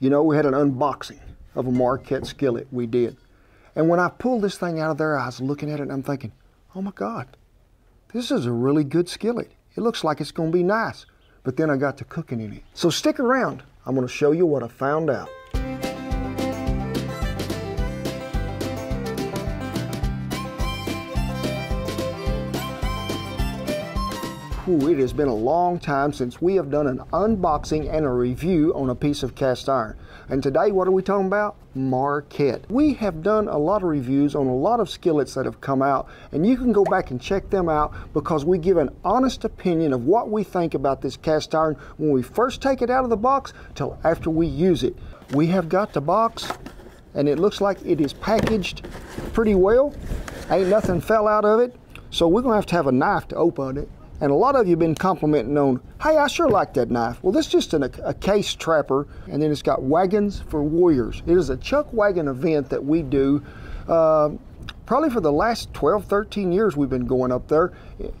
you know, we had an unboxing of a Marquette skillet. We did. And when I pulled this thing out of there, I was looking at it and I'm thinking, oh my God, this is a really good skillet. It looks like it's going to be nice. But then I got to cooking in it. So stick around. I'm going to show you what I found out. Whew, it has been a long time since we have done an unboxing and a review on a piece of cast iron. And today, what are we talking about? Marquette. We have done a lot of reviews on a lot of skillets that have come out, and you can go back and check them out because we give an honest opinion of what we think about this cast iron when we first take it out of the box till after we use it. We have got the box, and it looks like it is packaged pretty well. Ain't nothing fell out of it, so we're gonna have to have a knife to open it. And a lot of you have been complimenting on, hey, I sure like that knife. Well, this is just an, a case trapper, and then it's got Wagons for Warriors. It is a chuck wagon event that we do. Uh, probably for the last 12, 13 years we've been going up there.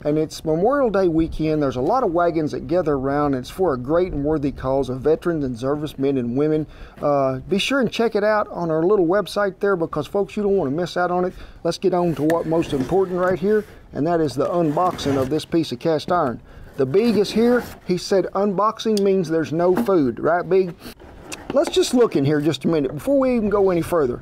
And it's Memorial Day weekend. There's a lot of wagons that gather around. It's for a great and worthy cause of veterans and servicemen and women. Uh, be sure and check it out on our little website there because folks, you don't want to miss out on it. Let's get on to what most important right here, and that is the unboxing of this piece of cast iron. The Big is here. He said unboxing means there's no food, right, Big? Let's just look in here just a minute before we even go any further.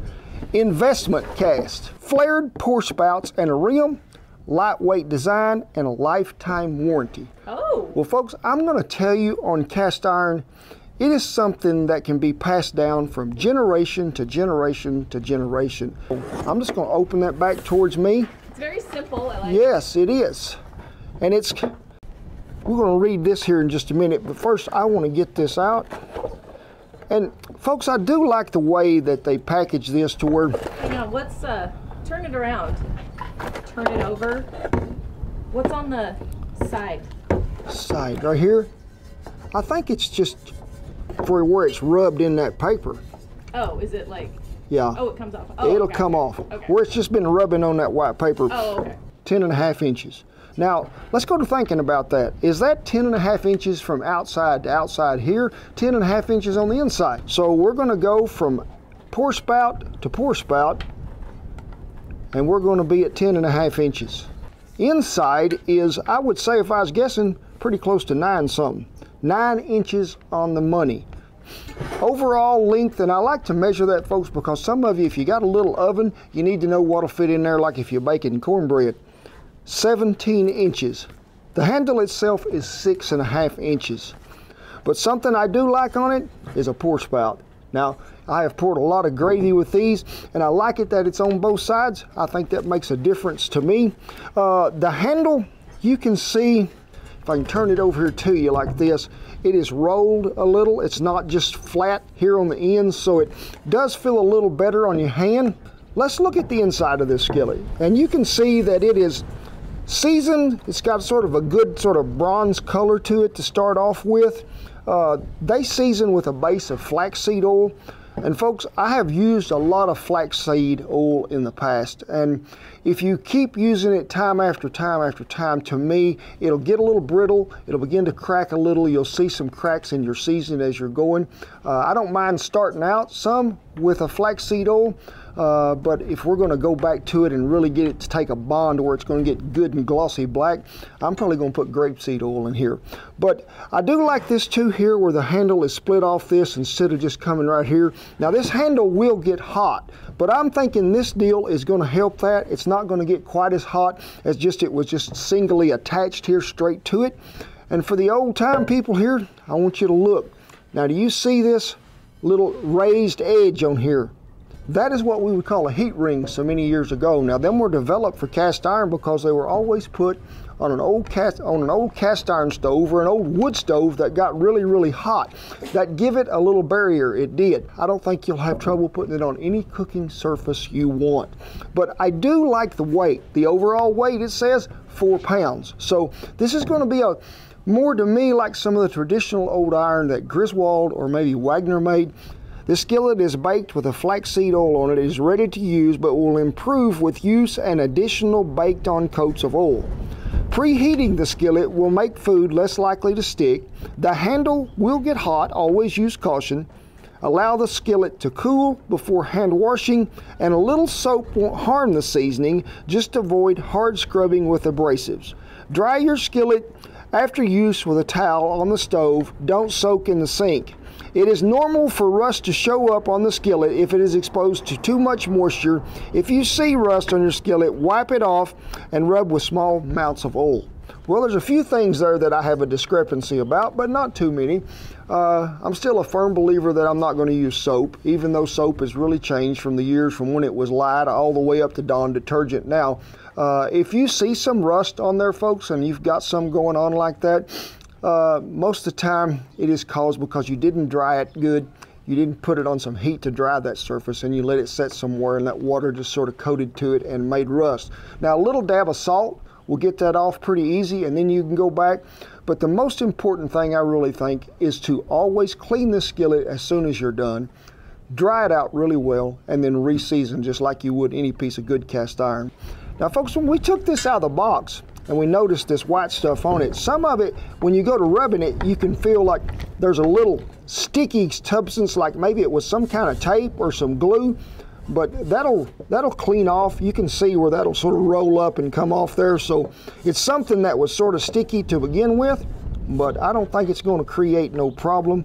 Investment cast, flared pour spouts and a rim, lightweight design, and a lifetime warranty. Oh. Well, folks, I'm going to tell you on cast iron, it is something that can be passed down from generation to generation to generation. I'm just going to open that back towards me. It's very simple. I like Yes, it is. And it's, we're going to read this here in just a minute, but first I want to get this out. And folks, I do like the way that they package this to where Hang on, what's uh turn it around. Turn it over. What's on the side? side right here, I think it's just for where it's rubbed in that paper. Oh, is it like Yeah. oh it comes off. Oh, It'll okay, come off. Okay. Where it's just been rubbing on that white paper. Oh, okay. 10 and a half inches. Now, let's go to thinking about that. Is that 10 and a half inches from outside to outside here, 10 and a half inches on the inside? So we're going to go from pour spout to pour spout, and we're going to be at 10 and a half inches. Inside is, I would say, if I was guessing, pretty close to nine something. Nine inches on the money. Overall length, and I like to measure that, folks, because some of you, if you got a little oven, you need to know what'll fit in there, like if you're baking cornbread. 17 inches. The handle itself is six and a half inches. But something I do like on it is a pour spout. Now, I have poured a lot of gravy with these, and I like it that it's on both sides. I think that makes a difference to me. Uh, the handle, you can see, if I can turn it over here to you like this, it is rolled a little. It's not just flat here on the ends, so it does feel a little better on your hand. Let's look at the inside of this skillet, and you can see that it is seasoned. It's got sort of a good sort of bronze color to it to start off with. Uh, they season with a base of flaxseed oil. And folks, I have used a lot of flaxseed oil in the past. And if you keep using it time after time after time, to me, it'll get a little brittle. It'll begin to crack a little. You'll see some cracks in your seasoning as you're going. Uh, I don't mind starting out some with a flaxseed oil. Uh, but if we're going to go back to it and really get it to take a bond where it's going to get good and glossy black, I'm probably going to put grapeseed oil in here. But I do like this too here where the handle is split off this instead of just coming right here. Now this handle will get hot, but I'm thinking this deal is going to help that. It's not going to get quite as hot as just it was just singly attached here straight to it. And for the old time people here, I want you to look. Now do you see this little raised edge on here? That is what we would call a heat ring so many years ago. Now them were developed for cast iron because they were always put on an old cast on an old cast iron stove or an old wood stove that got really really hot. That give it a little barrier. It did. I don't think you'll have trouble putting it on any cooking surface you want. But I do like the weight. The overall weight it says four pounds. So this is going to be a more to me like some of the traditional old iron that Griswold or maybe Wagner made. This skillet is baked with a flaxseed oil on it. It is ready to use but will improve with use and additional baked on coats of oil. Preheating the skillet will make food less likely to stick. The handle will get hot, always use caution. Allow the skillet to cool before hand washing, and a little soap won't harm the seasoning, just avoid hard scrubbing with abrasives. Dry your skillet after use with a towel on the stove, don't soak in the sink. It is normal for rust to show up on the skillet if it is exposed to too much moisture. If you see rust on your skillet, wipe it off and rub with small amounts of oil. Well, there's a few things there that I have a discrepancy about, but not too many. Uh, I'm still a firm believer that I'm not going to use soap, even though soap has really changed from the years from when it was light all the way up to Dawn detergent now. Uh, if you see some rust on there, folks, and you've got some going on like that, uh, most of the time it is caused because you didn't dry it good. You didn't put it on some heat to dry that surface and you let it set somewhere and that water just sort of coated to it and made rust. Now a little dab of salt will get that off pretty easy and then you can go back. But the most important thing I really think is to always clean the skillet as soon as you're done, dry it out really well, and then reseason just like you would any piece of good cast iron. Now folks, when we took this out of the box and we noticed this white stuff on it, some of it, when you go to rubbing it, you can feel like there's a little sticky substance, like maybe it was some kind of tape or some glue, but that'll that'll clean off. You can see where that'll sort of roll up and come off there. So it's something that was sort of sticky to begin with, but I don't think it's going to create no problem.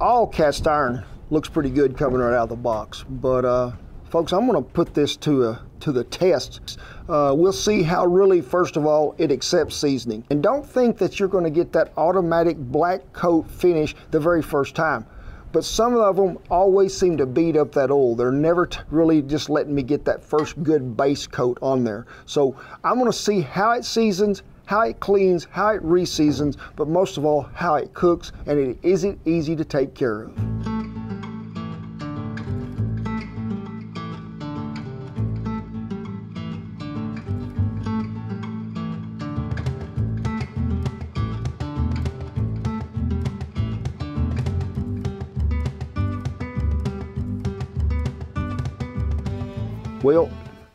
All cast iron looks pretty good coming right out of the box, but uh, folks, I'm going to put this to a to the test. Uh, we'll see how really, first of all, it accepts seasoning. And don't think that you're going to get that automatic black coat finish the very first time. But some of them always seem to beat up that oil. They're never really just letting me get that first good base coat on there. So I'm going to see how it seasons, how it cleans, how it reseasons, but most of all, how it cooks, and it isn't easy to take care of. Well,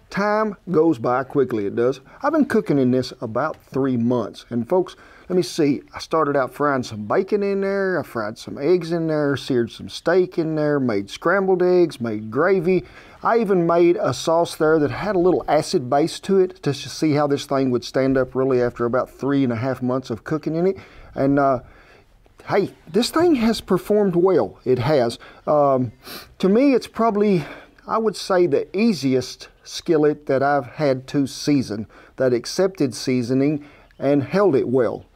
time goes by quickly, it does. I've been cooking in this about three months. And folks, let me see, I started out frying some bacon in there, I fried some eggs in there, seared some steak in there, made scrambled eggs, made gravy. I even made a sauce there that had a little acid base to it just to see how this thing would stand up really after about three and a half months of cooking in it. And uh, hey, this thing has performed well. It has. Um, to me, it's probably I would say the easiest skillet that I've had to season that accepted seasoning and held it well.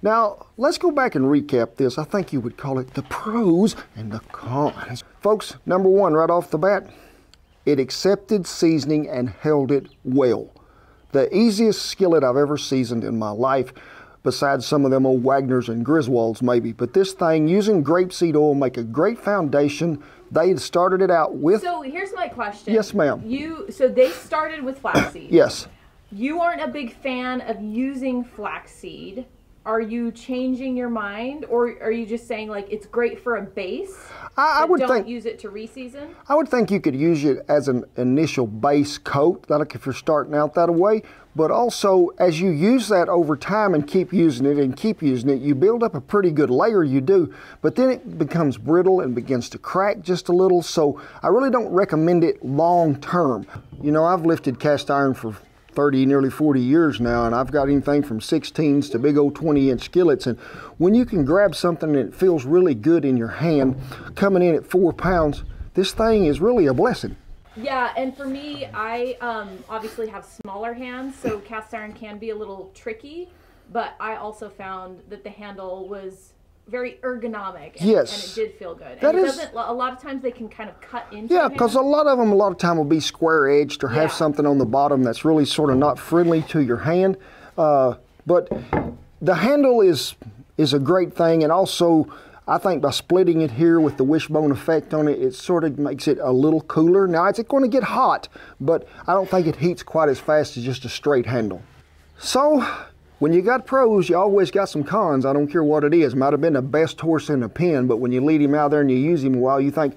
Now, let's go back and recap this. I think you would call it the pros and the cons. Folks, number one, right off the bat, it accepted seasoning and held it well. The easiest skillet I've ever seasoned in my life, besides some of them old Wagner's and Griswolds maybe. But this thing, using grapeseed oil, make a great foundation they had started it out with. So here's my question. Yes, ma'am. You so they started with flaxseed. yes. You aren't a big fan of using flaxseed. Are you changing your mind, or are you just saying like it's great for a base? I, I would don't think use it to reseason. I would think you could use it as an initial base coat, like if you're starting out that way. But also, as you use that over time and keep using it and keep using it, you build up a pretty good layer. You do, but then it becomes brittle and begins to crack just a little. So I really don't recommend it long term. You know, I've lifted cast iron for 30, nearly 40 years now, and I've got anything from 16s to big old 20 inch skillets. And when you can grab something that feels really good in your hand, coming in at four pounds, this thing is really a blessing. Yeah, and for me, I um, obviously have smaller hands, so cast iron can be a little tricky. But I also found that the handle was very ergonomic. And, yes. And it did feel good. That and it is, doesn't, a lot of times they can kind of cut into Yeah, because a lot of them, a lot of time will be square edged or have something on the bottom that's really sort of not friendly to your hand. Uh, but the handle is is a great thing, and also I think by splitting it here with the wishbone effect on it, it sort of makes it a little cooler. Now it's going to get hot, but I don't think it heats quite as fast as just a straight handle. So, when you got pros, you always got some cons. I don't care what it is. Might have been the best horse in the pen, but when you lead him out there and you use him a while, you think,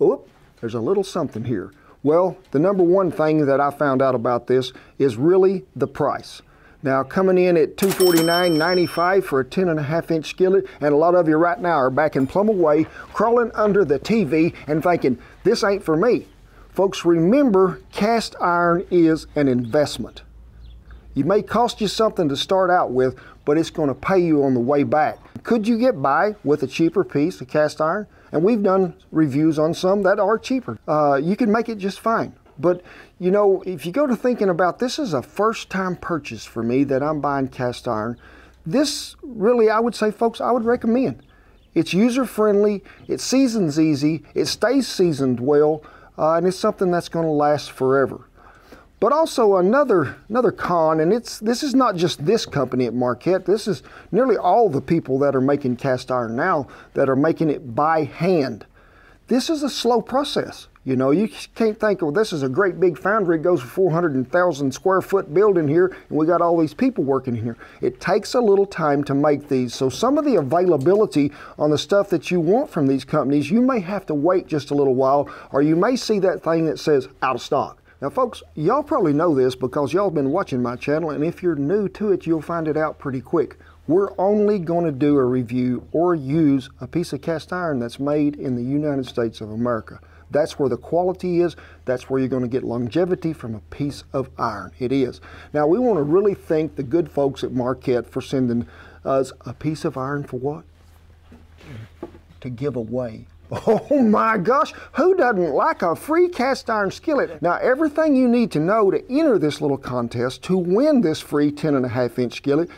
oh, there's a little something here. Well, the number one thing that I found out about this is really the price. Now coming in at $249.95 for a 10 and a half inch skillet, and a lot of you right now are back in plum away, crawling under the TV and thinking, this ain't for me. Folks, remember cast iron is an investment. It may cost you something to start out with, but it's going to pay you on the way back. Could you get by with a cheaper piece of cast iron? And we've done reviews on some that are cheaper. Uh, you can make it just fine. But you know, if you go to thinking about this is a first time purchase for me that I'm buying cast iron, this really, I would say, folks, I would recommend. It's user friendly, it seasons easy, it stays seasoned well, uh, and it's something that's going to last forever. But also another another con, and it's this is not just this company at Marquette. This is nearly all the people that are making cast iron now that are making it by hand. This is a slow process. You know, you can't think, well, this is a great big foundry. It goes for 400,000 square foot building here, and we got all these people working in here. It takes a little time to make these. So some of the availability on the stuff that you want from these companies, you may have to wait just a little while, or you may see that thing that says out of stock. Now, folks, y'all probably know this because y'all have been watching my channel, and if you're new to it, you'll find it out pretty quick. We're only going to do a review or use a piece of cast iron that's made in the United States of America. That's where the quality is. That's where you're going to get longevity from a piece of iron. It is. Now, we want to really thank the good folks at Marquette for sending us a piece of iron for what? To give away. Oh my gosh, who doesn't like a free cast iron skillet? Now, everything you need to know to enter this little contest to win this free 10 and a half inch skillet,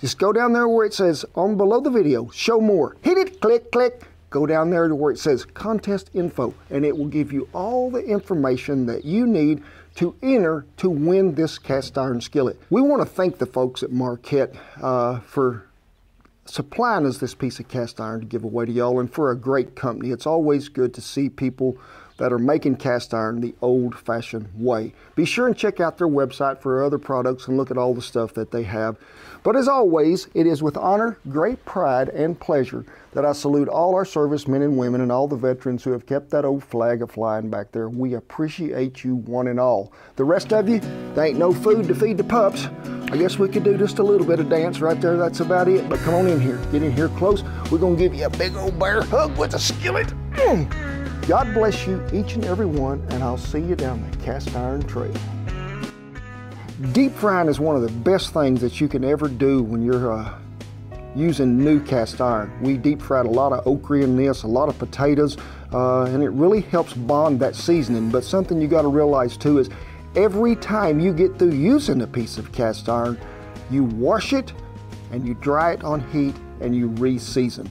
just go down there where it says on below the video, show more. Hit it, click, click go down there to where it says contest info and it will give you all the information that you need to enter to win this cast iron skillet. We want to thank the folks at Marquette uh, for supplying us this piece of cast iron to give away to y'all and for a great company. It's always good to see people that are making cast iron the old fashioned way. Be sure and check out their website for other products and look at all the stuff that they have. But as always, it is with honor, great pride, and pleasure that I salute all our servicemen and women and all the veterans who have kept that old flag a flying back there. We appreciate you one and all. The rest of you, there ain't no food to feed the pups. I guess we could do just a little bit of dance right there. That's about it. But come on in here. Get in here close. We're going to give you a big old bear hug with a skillet. Mm. God bless you, each and every one, and I'll see you down the cast iron trail. Deep frying is one of the best things that you can ever do when you're uh, using new cast iron. We deep fried a lot of okra in this, a lot of potatoes, uh, and it really helps bond that seasoning. But something you got to realize too is every time you get through using a piece of cast iron, you wash it and you dry it on heat and you re-season.